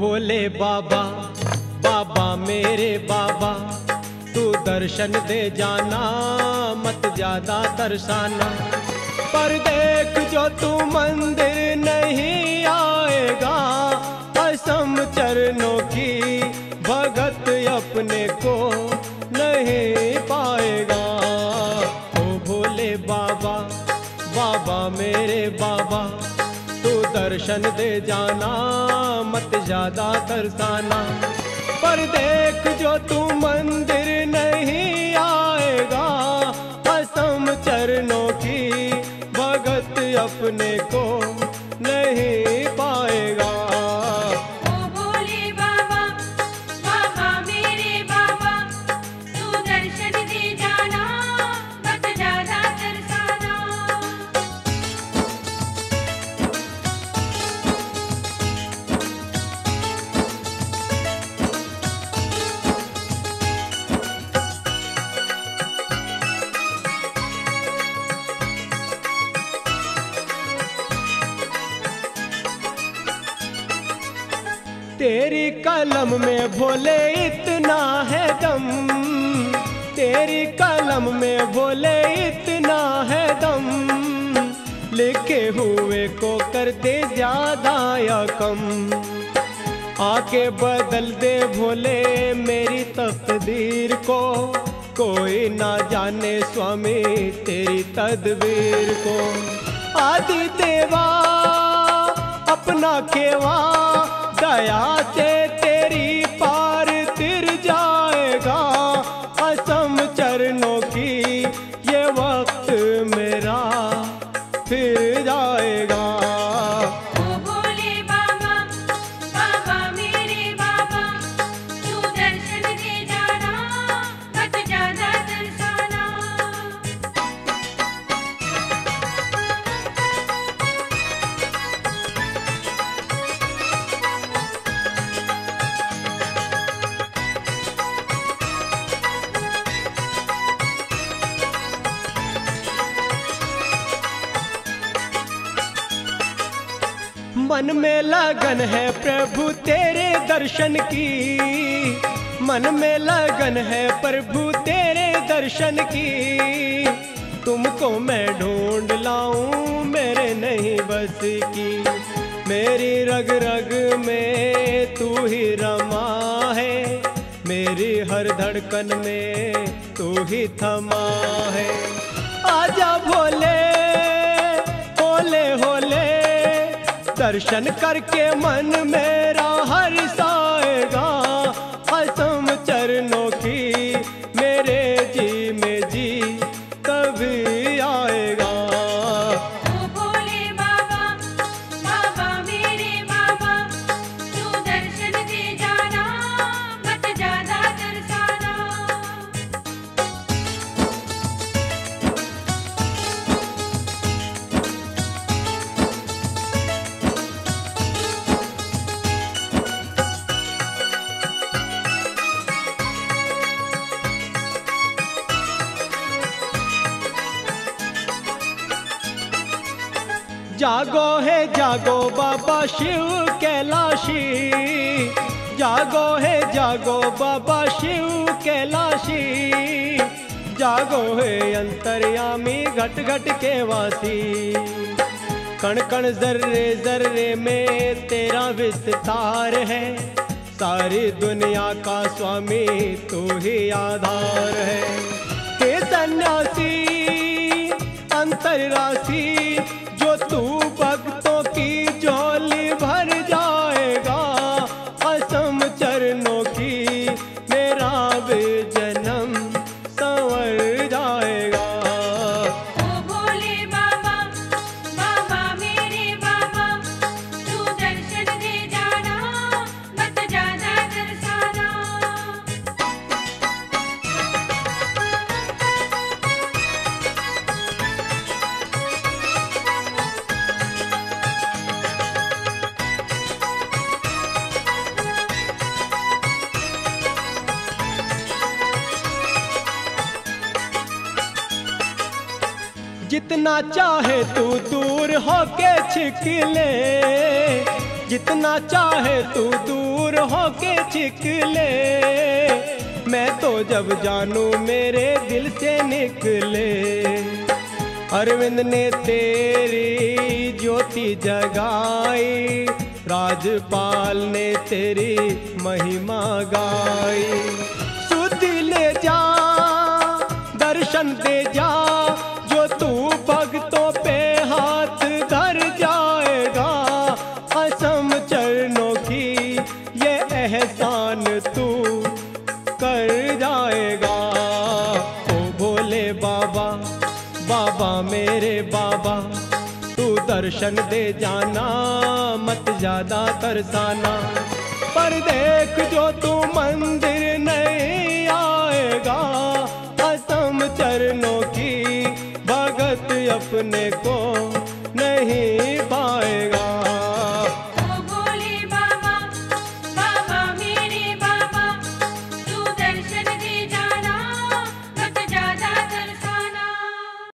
भोले बाबा बाबा मेरे बाबा, तू दर्शन दे जाना, मत ज़्यादा तरसाना। पर देख जो तू मंदिर नहीं आएगा असम चरणों की भगत अपने को दर्शन दे जाना, मत ज़्यादा तरसाना। पर देख जो तू मंदिर नहीं आएगा असम चरणों की, भगत अपने को कलम में भोले इतना है दम। तेरी कलम में भोले इतना है दम। लिखे हुए को कर दे ज़्यादा या कम। आके बदल दे भोले, मेरी तकदीर को। कोई ना जाने स्वामी, तेरी तदबीर को। आदि देवा, अपना खेवा दया से मन में लगन है प्रभु तेरे दर्शन की। मन में लगन है प्रभु तेरे दर्शन की। तुमको मैं ढूंढ लाऊं मेरे नहीं बस की। मेरी रग रग में तू ही रमा है। मेरी हर धड़कन में तू ही थमा है। आजा भोले दर्शन करके मन मेरा हर्षाएगा जागो है, जागो बाबा शिव कैलाशी। जागो है, जागो बाबा शिव कैलाशी। जागो है अंतर्यामी घट घट के वासी। कण कण जर्रे जर्रे में तेरा विस्तार है। सारी दुनिया का स्वामी, तू ही आधार है। के सन्यासी अंतर मेरा जितना चाहे तू दूर होके छिक ले। जितना चाहे तू दूर होके छिक ले। मैं तो जब जानू मेरे दिल से निकले। अरविंद ने तेरी ज्योति जगाई। राजपाल ने तेरी महिमा गाई। सुधि ले जा, दर्शन दे जा एहसान तू कर जाएगा। ओ भोले बाबा बाबा मेरे बाबा, तू दर्शन दे जाना, मत ज़्यादा तरसाना। पर देख जो तू मंदिर नहीं आएगा असम चरणों की, भगत अपने को